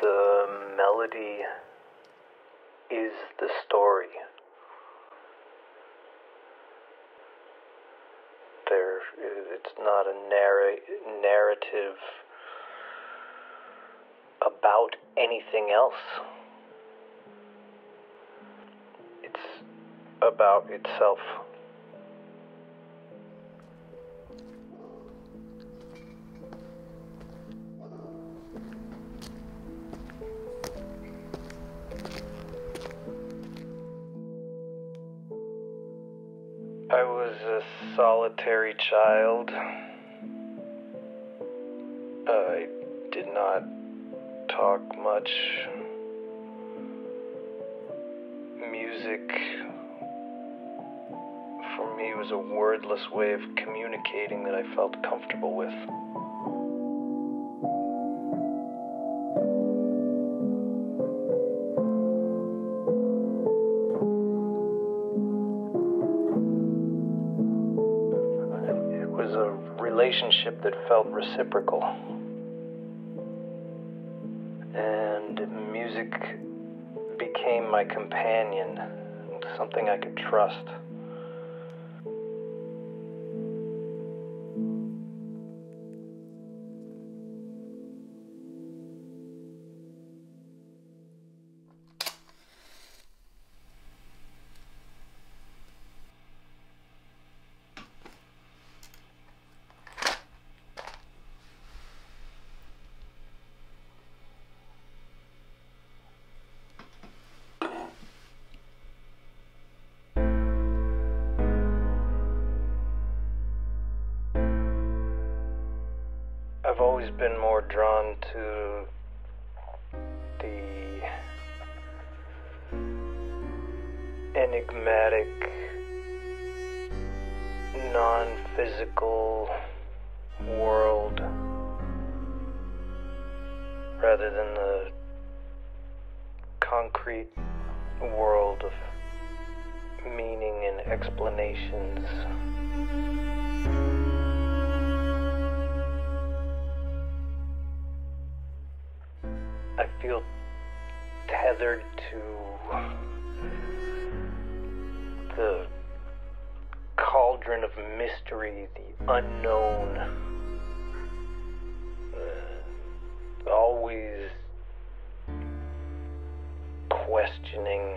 The melody is the story. There, it's not a narr- narrative about anything else. It's about itself. I was a solitary child. I did not talk much. Music for me was a wordless way of communicating that I felt comfortable with. Was a relationship that felt reciprocal. And music became my companion, something I could trust. I've always been more drawn to the enigmatic, non physical world rather than the concrete world of meaning and explanations. Feel tethered to the cauldron of mystery, the unknown. Uh, always questioning.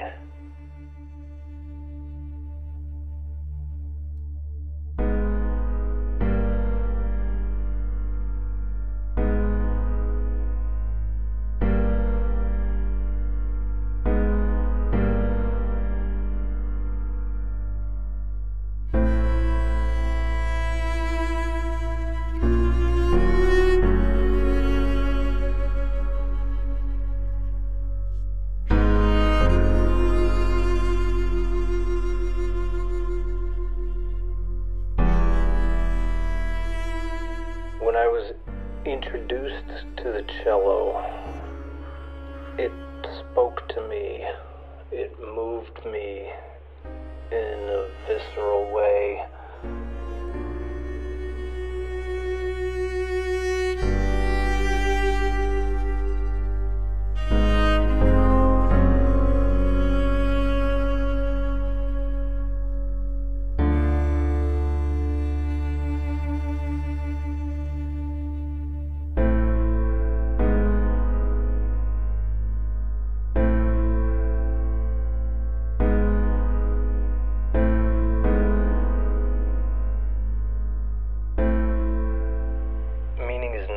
When I was introduced to the cello, it spoke to me. It moved me in a visceral way.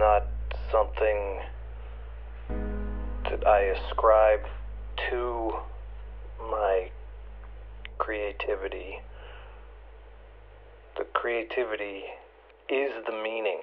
Not something that I ascribe to my creativity. The creativity is the meaning.